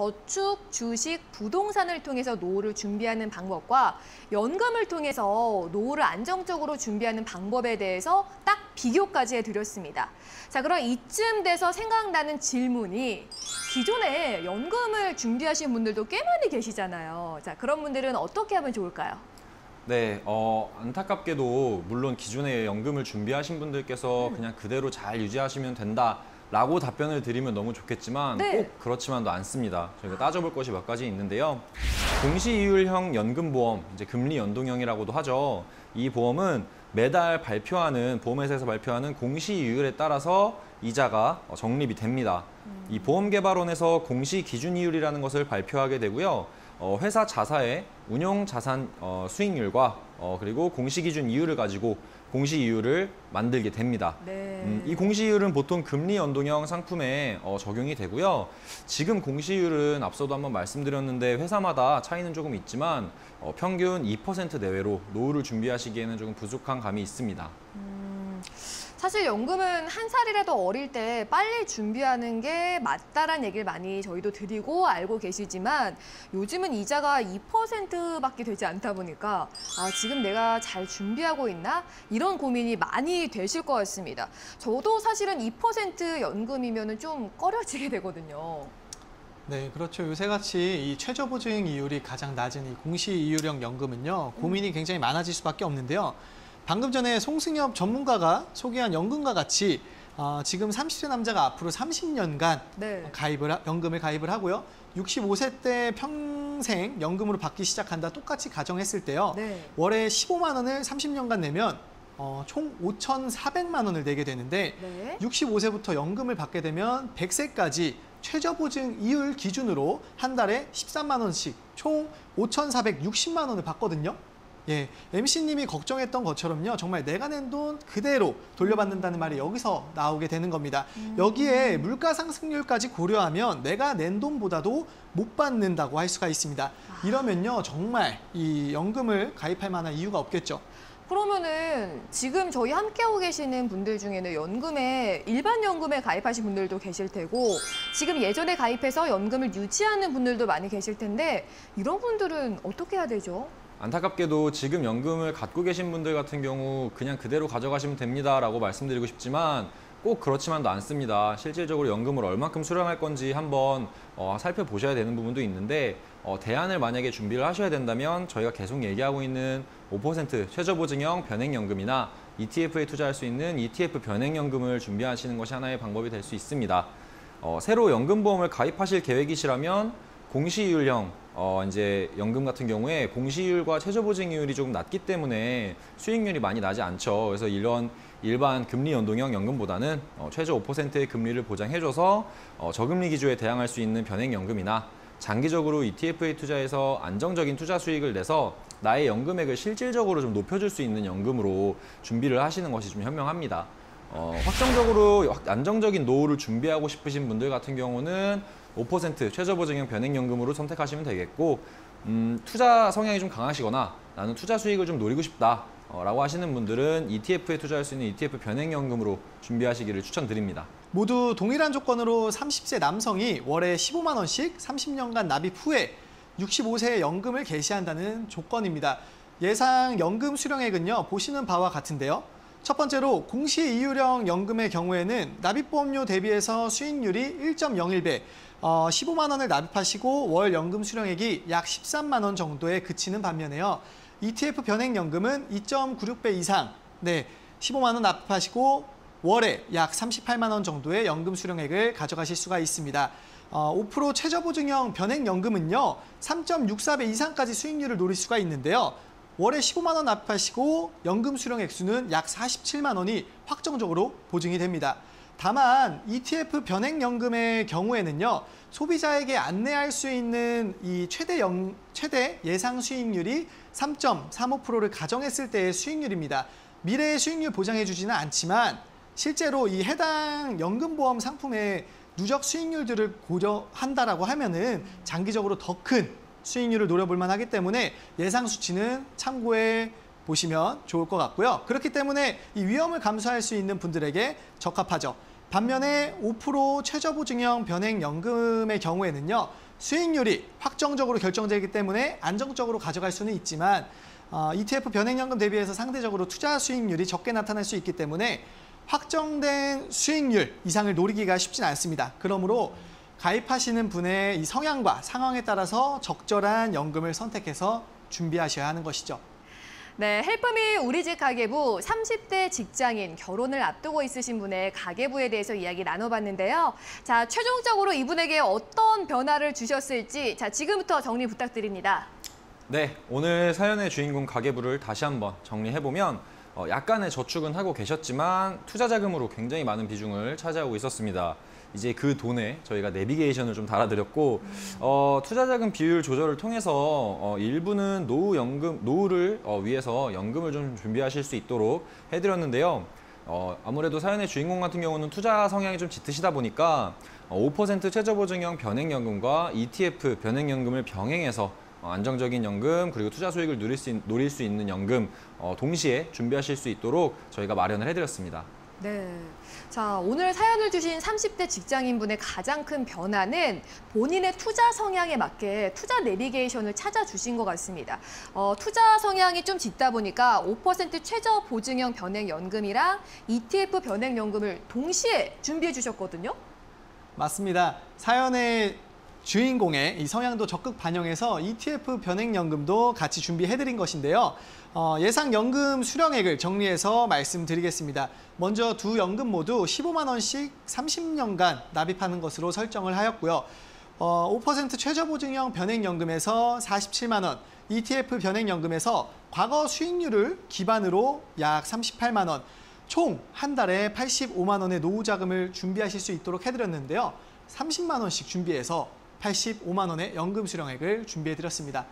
저축, 주식, 부동산을 통해서 노후를 준비하는 방법과 연금을 통해서 노후를 안정적으로 준비하는 방법에 대해서 딱 비교까지 해드렸습니다. 자, 그럼 이쯤 돼서 생각나는 질문이 기존에 연금을 준비하신 분들도 꽤 많이 계시잖아요. 자, 그런 분들은 어떻게 하면 좋을까요? 네, 어, 안타깝게도 물론 기존에 연금을 준비하신 분들께서 음. 그냥 그대로 잘 유지하시면 된다 라고 답변을 드리면 너무 좋겠지만 네. 꼭 그렇지만도 않습니다. 저희가 따져볼 것이 몇 가지 있는데요. 공시이율형 연금보험, 이제 금리 연동형이라고도 하죠. 이 보험은 매달 발표하는 보험회사에서 발표하는 공시이율에 따라서 이자가 어, 적립이 됩니다. 이 보험개발원에서 공시 기준이율이라는 것을 발표하게 되고요. 어, 회사 자사의 운용 자산 어, 수익률과 어, 그리고 공시 기준 이율을 가지고 공시 이율을 만들게 됩니다. 네. 음, 이 공시 이율은 보통 금리 연동형 상품에 어, 적용이 되고요. 지금 공시 이율은 앞서도 한번 말씀드렸는데 회사마다 차이는 조금 있지만 어, 평균 2% 내외로 노후를 준비하시기에는 조금 부족한 감이 있습니다. 사실 연금은 한 살이라도 어릴 때 빨리 준비하는 게 맞다라는 얘기를 많이 저희도 드리고 알고 계시지만 요즘은 이자가 2%밖에 되지 않다 보니까 아, 지금 내가 잘 준비하고 있나? 이런 고민이 많이 되실 것 같습니다. 저도 사실은 2% 연금이면 좀 꺼려지게 되거든요. 네, 그렇죠. 요새같이 이 최저 보증 이율이 가장 낮은 이 공시 이율형 연금은요, 고민이 굉장히 많아질 수밖에 없는데요. 방금 전에 송승엽 전문가가 소개한 연금과 같이 어, 지금 30세 남자가 앞으로 30년간 네. 가입을 하- 연금을 가입을 하고요. 65세 때 평생 연금으로 받기 시작한다 똑같이 가정했을 때요. 네. 월에 15만 원을 30년간 내면 어, 총 5,400만 원을 내게 되는데 네. 65세부터 연금을 받게 되면 100세까지 최저보증 이율 기준으로 한 달에 13만 원씩 총 5,460만 원을 받거든요. 예, MC님이 걱정했던 것처럼요. 정말 내가 낸 돈 그대로 돌려받는다는 말이 여기서 나오게 되는 겁니다. 여기에 물가 상승률까지 고려하면 내가 낸 돈보다도 못 받는다고 할 수가 있습니다. 이러면요. 정말 이 연금을 가입할 만한 이유가 없겠죠. 그러면은 지금 저희 함께하고 계시는 분들 중에는 연금에 일반 연금에 가입하신 분들도 계실 테고 지금 예전에 가입해서 연금을 유지하는 분들도 많이 계실 텐데 이런 분들은 어떻게 해야 되죠? 안타깝게도 지금 연금을 갖고 계신 분들 같은 경우 그냥 그대로 가져가시면 됩니다 라고 말씀드리고 싶지만 꼭 그렇지만도 않습니다. 실질적으로 연금을 얼만큼 수령할 건지 한번 어, 살펴보셔야 되는 부분도 있는데 어, 대안을 만약에 준비를 하셔야 된다면 저희가 계속 얘기하고 있는 5% 최저보증형 변액연금이나 ETF에 투자할 수 있는 ETF 변액연금을 준비하시는 것이 하나의 방법이 될 수 있습니다. 어, 새로 연금보험을 가입하실 계획이시라면 공시이율형 어, 이제 연금 같은 경우에 공시이율과 최저보증이율이 조금 낮기 때문에 수익률이 많이 나지 않죠. 그래서 이런 일반 금리 연동형 연금보다는 어, 최저 5%의 금리를 보장해줘서 어, 저금리 기조에 대항할 수 있는 변액연금이나 장기적으로 ETF에 투자해서 안정적인 투자 수익을 내서 나의 연금액을 실질적으로 좀 높여줄 수 있는 연금으로 준비를 하시는 것이 좀 현명합니다. 어, 확정적으로 확- 안정적인 노후를 준비하고 싶으신 분들 같은 경우는 5% 최저보증형 변액연금으로 선택하시면 되겠고 음, 투자 성향이 좀 강하시거나 나는 투자 수익을 좀 노리고 싶다 어, 라고 하시는 분들은 ETF에 투자할 수 있는 ETF 변액연금으로 준비하시기를 추천드립니다. 모두 동일한 조건으로 30세 남성이 월에 15만 원씩 30년간 납입 후에 65세에 연금을 개시한다는 조건입니다. 예상 연금 수령액은요. 보시는 바와 같은데요. 첫 번째로 공시이율형 연금의 경우에는 납입보험료 대비해서 수익률이 1.01배, 어, 15만 원을 납입하시고 월 연금 수령액이 약 13만 원 정도에 그치는 반면에요. ETF 변액연금은 2.96배 이상, 네, 15만 원 납입하시고 월에 약 38만 원 정도의 연금 수령액을 가져가실 수가 있습니다. 어, 5% 최저보증형 변액연금은요, 3.64배 이상까지 수익률을 노릴 수가 있는데요. 월에 15만 원 납입하시고 연금 수령 액수는 약 47만 원이 확정적으로 보증이 됩니다. 다만 ETF 변액연금의 경우에는요 소비자에게 안내할 수 있는 이 최대 영, 최대 예상 수익률이 3.35%를 가정했을 때의 수익률입니다. 미래의 수익률 보장해주지는 않지만 실제로 이 해당 연금보험 상품의 누적 수익률들을 고려한다라고 하면은 장기적으로 더 큰 수익률을 노려볼 만하기 때문에 예상 수치는 참고해 보시면 좋을 것 같고요. 그렇기 때문에 이 위험을 감수할 수 있는 분들에게 적합하죠. 반면에 5% 최저보증형 변액연금의 경우에는요. 수익률이 확정적으로 결정되기 때문에 안정적으로 가져갈 수는 있지만 어, ETF 변액연금 대비해서 상대적으로 투자 수익률이 적게 나타날 수 있기 때문에 확정된 수익률 이상을 노리기가 쉽진 않습니다. 그러므로 가입하시는 분의 이 성향과 상황에 따라서 적절한 연금을 선택해서 준비하셔야 하는 것이죠. 네, 헬프미 우리 집 가계부 30대 직장인 결혼을 앞두고 있으신 분의 가계부에 대해서 이야기 나눠봤는데요. 자, 최종적으로 이분에게 어떤 변화를 주셨을지 자, 지금부터 정리 부탁드립니다. 네, 오늘 사연의 주인공 가계부를 다시 한번 정리해보면 어, 약간의 저축은 하고 계셨지만 투자 자금으로 굉장히 많은 비중을 차지하고 있었습니다. 이제 그 돈에 저희가 내비게이션을 좀 달아드렸고 어, 투자 자금 비율 조절을 통해서 어, 일부는 노후 연금 노후를 어, 위해서 연금을 좀 준비하실 수 있도록 해드렸는데요. 어, 아무래도 사연의 주인공 같은 경우는 투자 성향이 좀 짙으시다 보니까 어, 5% 최저보증형 변액연금과 ETF 변액연금을 병행해서 어, 안정적인 연금 그리고 투자 수익을 누릴 수, 있, 노릴 수 있는 연금 어, 동시에 준비하실 수 있도록 저희가 마련을 해드렸습니다. 네. 자, 오늘 사연을 주신 30대 직장인분의 가장 큰 변화는 본인의 투자 성향에 맞게 투자 내비게이션을 찾아주신 것 같습니다. 어, 투자 성향이 좀 짙다 보니까 5% 최저 보증형 변액연금이랑 ETF 변액연금을 동시에 준비해 주셨거든요. 맞습니다. 사연의 주인공의 이 성향도 적극 반영해서 ETF 변액연금도 같이 준비해드린 것인데요. 어, 예상 연금 수령액을 정리해서 말씀드리겠습니다. 먼저 두 연금 모두 15만 원씩 30년간 납입하는 것으로 설정을 하였고요. 어, 5% 최저보증형 변액연금에서 47만 원, ETF 변액연금에서 과거 수익률을 기반으로 약 38만 원, 총 한 달에 85만 원의 노후 자금을 준비하실 수 있도록 해드렸는데요. 30만 원씩 준비해서 85만 원의 연금 수령액을 준비해 드렸습니다.